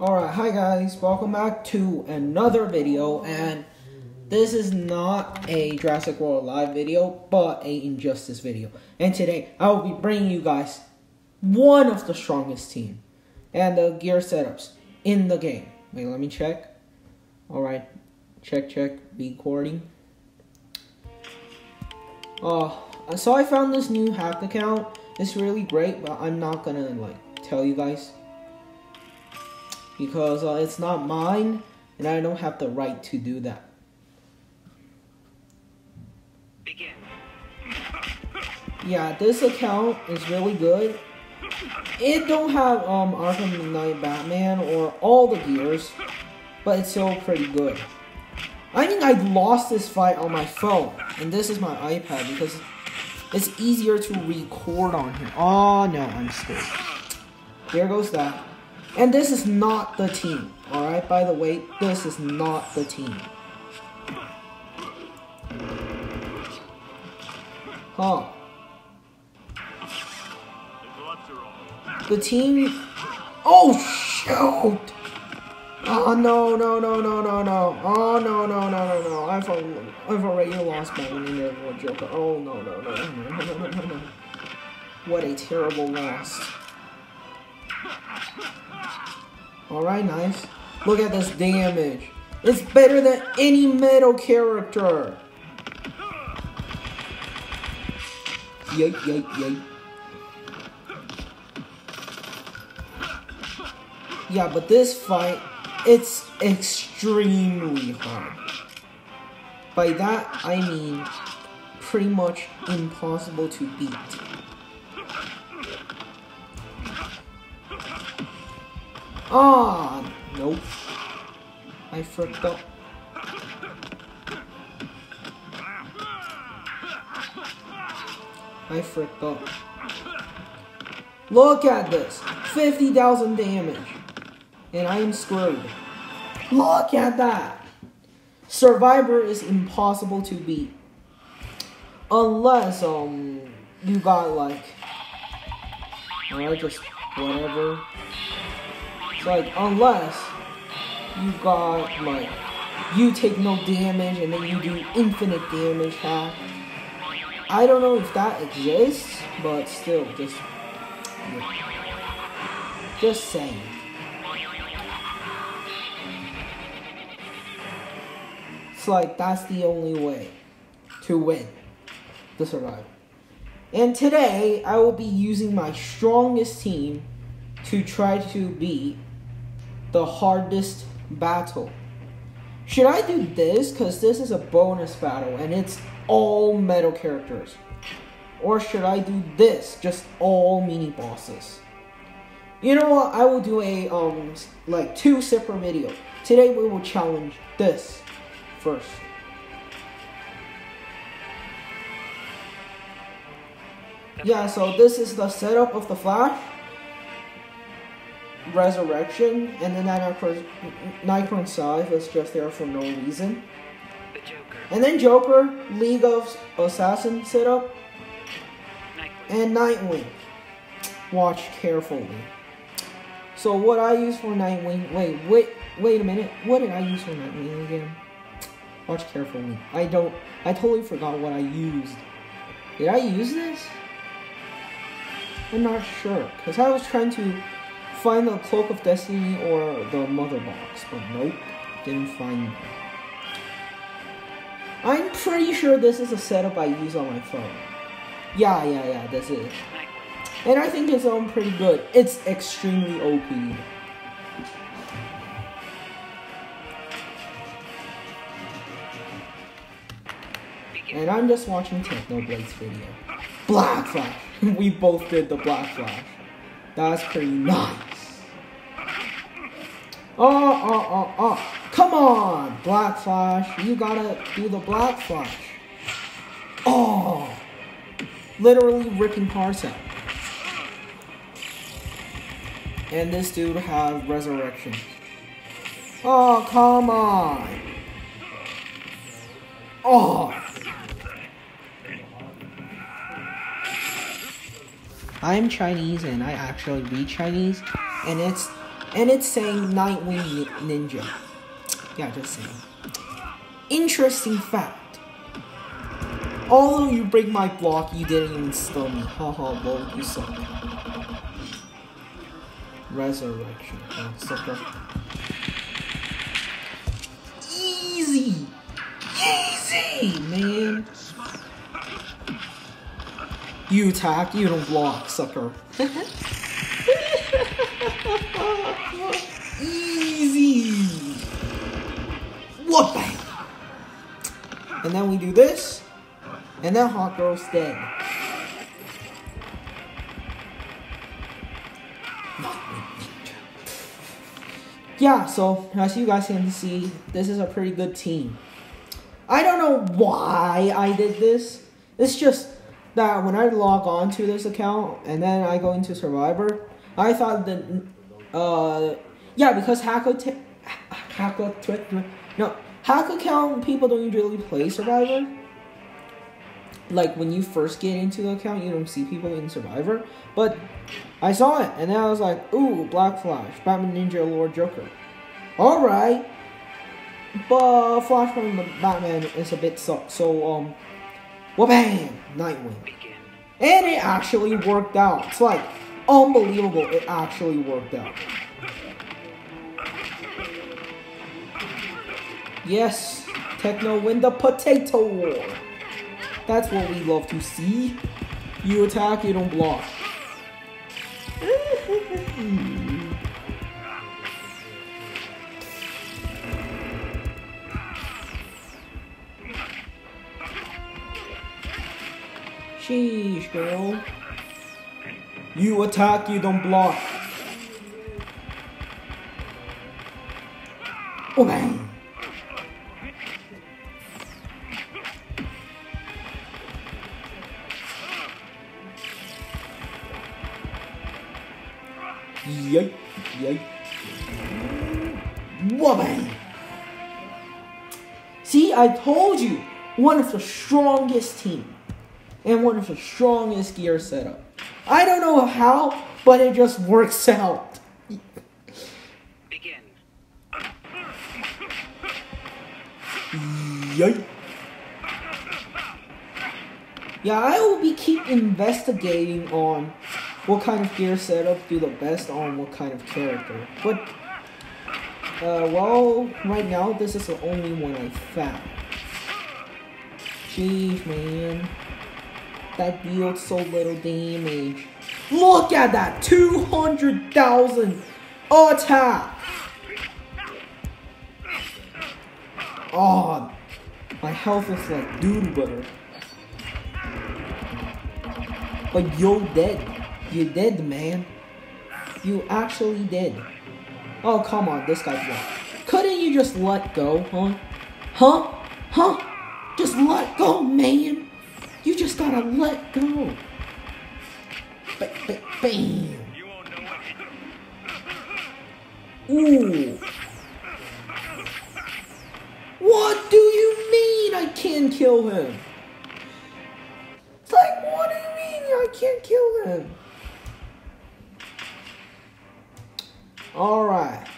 Alright, hi guys, welcome back to another video, and this is not a Jurassic World Live video, but a Injustice video. And today, I will be bringing you guys one of the strongest team, and the gear setups in the game. Wait, let me check. Alright, check, check, recording. Oh, so I found this new hacked account. It's really great, but I'm not gonna, like, tell you guys because uh, it's not mine and I don't have the right to do that. Begin. Yeah, this account is really good. It don't have um Arkham Knight Batman or all the gears, but it's still pretty good. I think I lost this fight on my phone, and this is my iPad because it's easier to record on here. Oh no, I'm scared. There goes that. And this is not the team, alright? By the way, this is not the team. Huh. The team... Oh, shoot! Oh, no, no, no, no, no, no. Oh, no, no, no, no, no. I've, I've already lost my winning Joker. Oh, no, no, no, no, no, no, no, no. What a terrible loss. Alright, nice. Look at this damage. It's better than any metal character. Yay, yay, yay. Yeah, but this fight, it's extremely hard. By that, I mean pretty much impossible to beat. Ah, nope. I up. I up. Look at this. 50,000 damage. And I am screwed. Look at that. Survivor is impossible to beat. Unless, um, you got like, alright, just whatever. Like, unless you got like, you take no damage and then you do infinite damage hack. I don't know if that exists, but still, just, yeah. just saying. It's like, that's the only way to win the survival. And today, I will be using my strongest team to try to beat the hardest battle. Should I do this? Because this is a bonus battle and it's all metal characters. Or should I do this? Just all mini bosses. You know what? I will do a, um, like two separate videos. Today we will challenge this first. Yeah, so this is the setup of the Flash. Resurrection, and then Nightcrawler, Nightcrawler Scythe is just there for no reason. The Joker. And then Joker, League of Assassin setup, and Nightwing. Watch carefully. So what I use for Nightwing, wait, wait, wait a minute. What did I use for Nightwing again? Watch carefully. I don't, I totally forgot what I used. Did I use this? I'm not sure, because I was trying to find the Cloak of Destiny or the Mother Box, but nope, didn't find it. I'm pretty sure this is a setup I use on my phone. Yeah, yeah, yeah, this is. And I think it's um pretty good. It's extremely OP. And I'm just watching Technoblade's video. Black Flash. we both did the Black Flash. That's pretty nice. Oh, oh, oh, oh. Come on, Black Flash. You gotta do the Black Flash. Oh. Literally ripping hearts out. And this dude has resurrection. Oh, come on. Oh. I'm Chinese and I actually read Chinese, and it's And it's saying Nightwing Ni- Ninja. Yeah, just saying. Interesting fact. Although you break my block, you didn't even stun me. Haha, lol, you suck. Resurrection. Oh, sucker. Easy! Easy, man! You attack, you don't block, sucker. Easy! What bang? And then we do this, and then Hot Girl's dead. Yeah, so as you guys can see, this is a pretty good team. I don't know why I did this. It's just that when I log on to this account and then I go into Survivor, I thought that, uh, yeah, because hack t- hack twi- no hack account people don't usually play Survivor. Like when you first get into the account, you don't see people in Survivor, but I saw it and then I was like, ooh, Black Flash, Batman Ninja, Lord Joker. All right, but Flashpoint and Batman is a bit suck. so um, well, bam, Nightwing. And it actually worked out. It's like unbelievable. It actually worked out. Yes, Techno win the potato war. That's what we love to see. You attack, you don't block. Sheesh, girl. You attack, you don't block. Oh, bang. Yay, yay. Wabang. See, I told you, one of the strongest team and one of the strongest gear setup. I don't know how, but it just works out. Begin. Yay. Yeah, I will be keep investigating on what kind of gear setup do the best on what kind of character. But uh, well, right now this is the only one I found. Jeez, man, that deals so little damage. Look at that, two hundred thousand attack. Oh, my health is like doodle butter. But you're dead. You're dead, man. You actually dead. Oh, come on, this guy's wrong. Couldn't you just let go, huh? Huh? Huh? Just let go, man. Gotta let go. Ba- ba- bam. Ooh. What do you mean I can't kill him? It's like, what do you mean I can't kill him? Alright.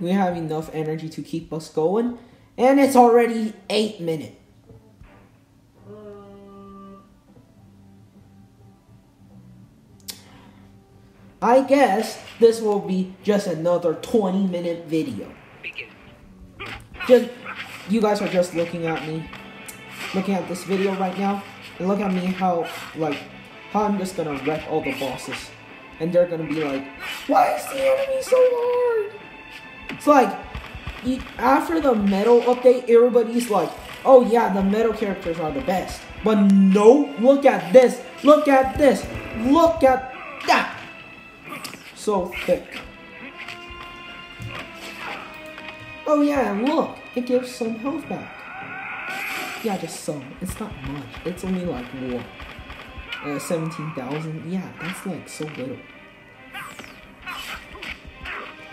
We have enough energy to keep us going. And it's already 8 minutes. I guess this will be just another 20 minute video. Just you guys are just looking at me, looking at this video right now, and look at me how like how I'm just gonna wreck all the bosses, and they're gonna be like, why is the enemy so hard? It's like after the metal update, everybody's like, oh yeah, the metal characters are the best, but no, look at this, look at this, look at that, so thick. Oh yeah, and look, it gives some health back. Yeah, just some. It's not much. It's only like what? Uh, 17,000? Yeah, that's like so little.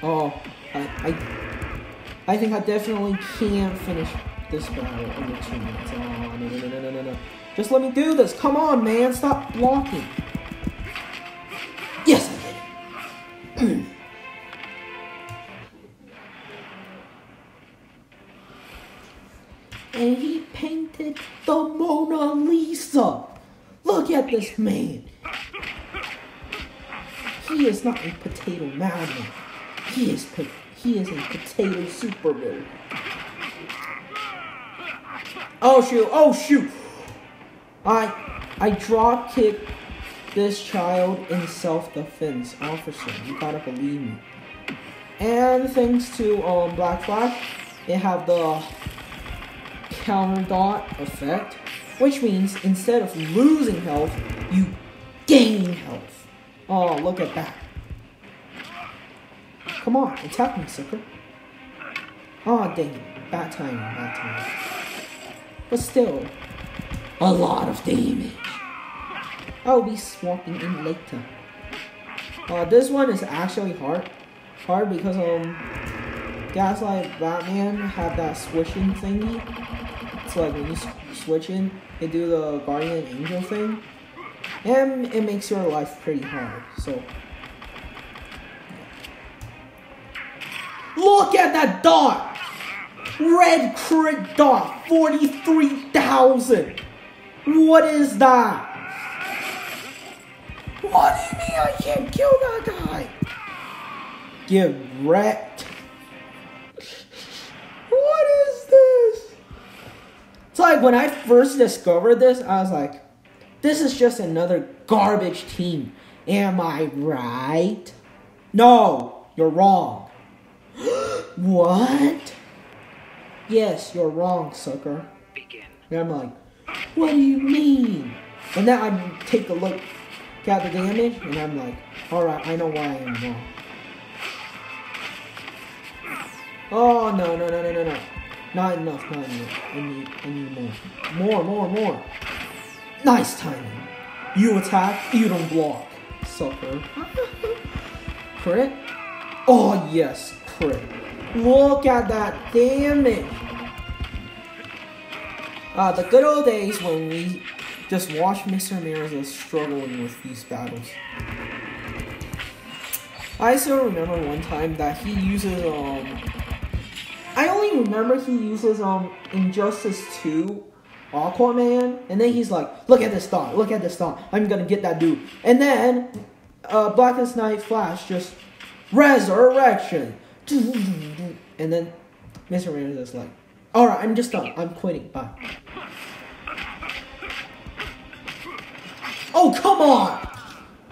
Oh, I, I, I think I definitely can't finish this battle under two minutes. Oh, no, no, no, no, no, no. Just let me do this. Come on, man. Stop blocking. Man. He is not a potato madman. He is he is a potato supervillain. Oh shoot! Oh shoot! I I drop kicked this child in self-defense, officer. You gotta believe me. And thanks to um Black Flash, they have the counter dot effect, which means instead of losing health, you gain health. Oh, look at that. Come on, attack me, sucker. Oh, dang it. Bad timing, bad timing. But still, a lot of damage. I'll be swapping in later. Uh, this one is actually hard. Hard because, um, Gaslight Batman had that switching thingy. It's like when you switch in, they do the Guardian Angel thing. And it makes your life pretty hard, so. Look at that dot! Red crit dot, 43,000! What is that? What do you mean I can't kill that guy? Get wrecked. What is this? It's like when I first discovered this, I was like, this is just another garbage team. Am I right? No, you're wrong. what? Yes, you're wrong, sucker. Begin. And I'm like, what do you mean? And then I take a look at the damage, and I'm like, alright, I know why I am wrong. Oh, no, no, no, no, no, no. Not enough, not enough. I need, I need more. More, more, more. Nice timing. You attack, you don't block. Sucker. crit? Oh, yes, crit. Look at that damage. Uh, the good old days when we just watched Mr. Mirza struggling with these battles. I still remember one time that he uses um. I only remember he uses um Injustice 2 Aquaman, and then he's like, "Look at this thought! Look at this thought! I'm gonna get that dude!" And then uh, Blackest Night Flash just resurrection, and then Mr. Mirza's like, "All right, I'm just done. I'm quitting. Bye." Oh, come on!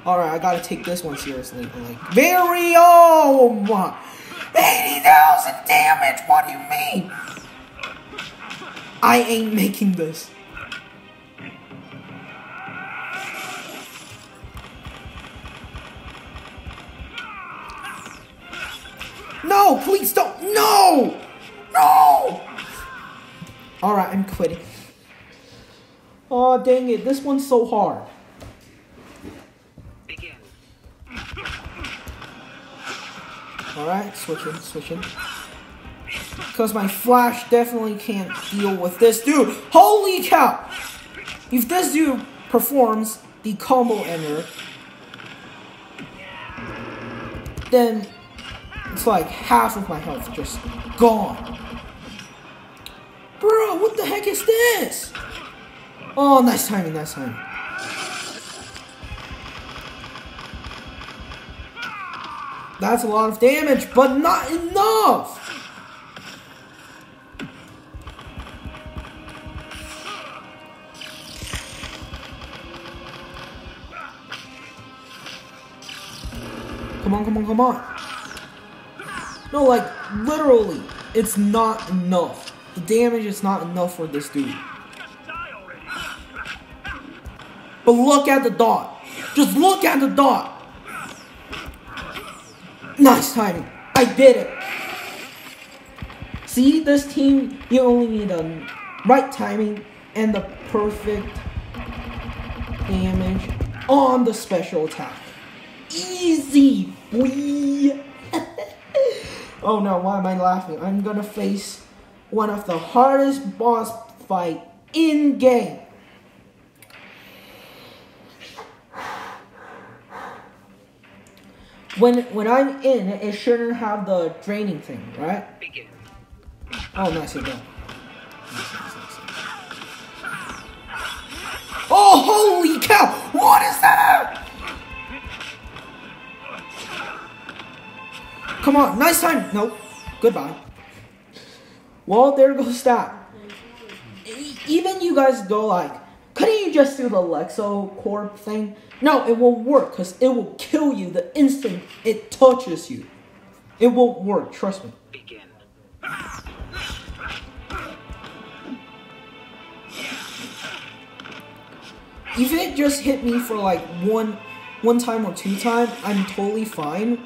Alright, I gotta take this one seriously. Like, very, oh my. 80,000 damage, what do you mean? I ain't making this. No, please don't. No! No! Alright, I'm quitting. Oh, dang it. This one's so hard. Begin. Alright, switching, switching. Because my Flash definitely can't deal with this dude. Holy cow! If this dude performs the combo ender, then it's like half of my health just gone. Bro, what the heck is this? Oh, nice timing, nice timing. That's a lot of damage, but not enough! On, come on, come on. No, like, literally, it's not enough. The damage is not enough for this dude. But look at the dot. Just look at the dot. Nice timing. I did it. See, this team, you only need the right timing and the perfect damage on the special attack. Easy, boy. oh no, why am I laughing? I'm gonna face one of the hardest boss fight in game. when when I'm in, it shouldn't have the draining thing, right? Begin. Oh, nice it does. Come on, nice time. Nope. Goodbye. Well, there goes that. Even you guys go like, couldn't you just do the Lexo Corp thing? No, it won't work because it will kill you the instant it touches you. It won't work, trust me. Begin. if it just hit me for like one one time or two time, I'm totally fine.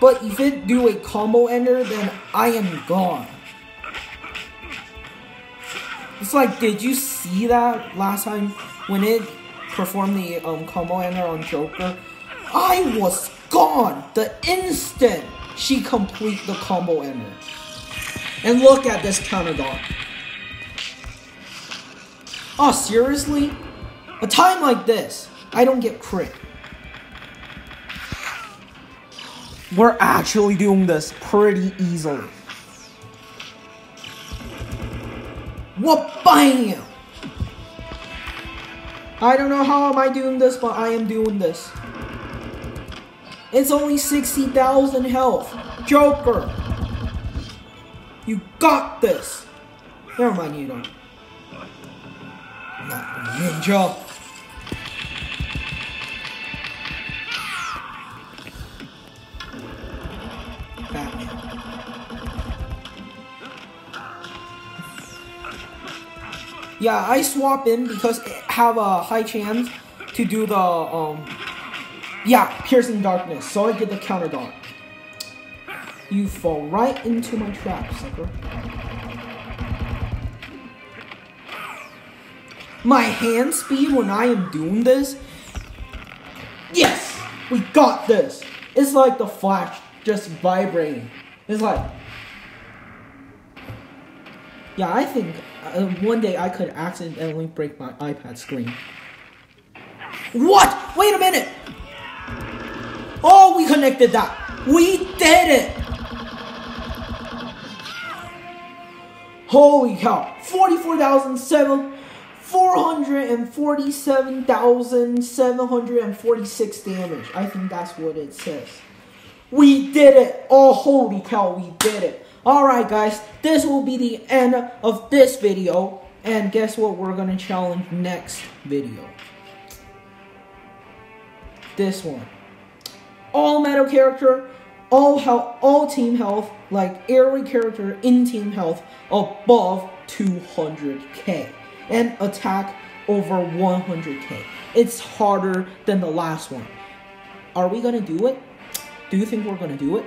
But if it do a combo ender, then I am gone. It's like, did you see that last time when it performed the um, combo ender on Joker? I was gone the instant she complete the combo ender. And look at this counter dot. Oh, seriously? A time like this, I don't get crit. We're actually doing this pretty easily. What bam! I don't know how am I doing this, but I am doing this. It's only 60,000 health. Joker! You got this! Never mind, you don't. Not ninja. Yeah, I swap in because it have a high chance to do the um yeah, piercing darkness. So I get the counter dart. You fall right into my trap, sucker. My hand speed when I am doing this. Yes, we got this. It's like the flash just vibrating. It's like, yeah, I think uh, one day I could accidentally break my iPad screen. What? Wait a minute. Oh, we connected that. We did it. Holy cow. 44,007. 447,746 damage. I think that's what it says. We did it! Oh, holy cow, we did it. Alright, guys, this will be the end of this video. And guess what we're gonna challenge next video? This one. All metal character, all health, all team health, like every character in team health above 200k and attack over 100k. It's harder than the last one. Are we gonna do it? Do you think we're gonna do it?